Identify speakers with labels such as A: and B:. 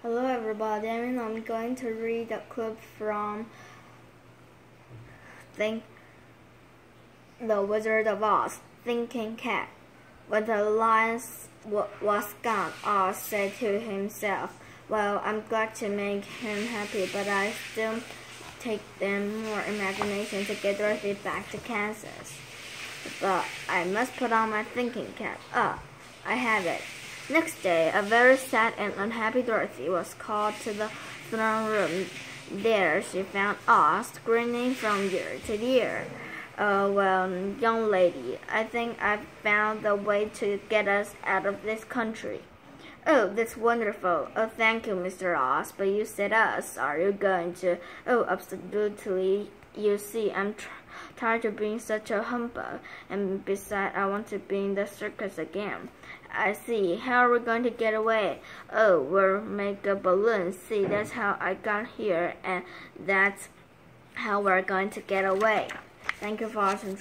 A: Hello everybody, and I'm going to read a clip from Think The Wizard of Oz, Thinking Cap. When the lion was gone, Oz said to himself, Well, I'm glad to make him happy, but I still take them more imagination to get Dorothy back to Kansas. But I must put on my thinking cap. Ah, I have it. Next day, a very sad and unhappy Dorothy was called to the throne room. There she found Oz grinning from ear to ear. Oh, well, young lady, I think I've found the way to get us out of this country. Oh, that's wonderful. Oh, thank you, Mr. Oz. But you said us. Are you going to? Oh, absolutely. You see, I'm tired of being such a humbug. And besides, I want to be in the circus again. I see. How are we going to get away? Oh, we'll make a balloon. See, that's how I got here, and that's how we're going to get away. Thank you for watching.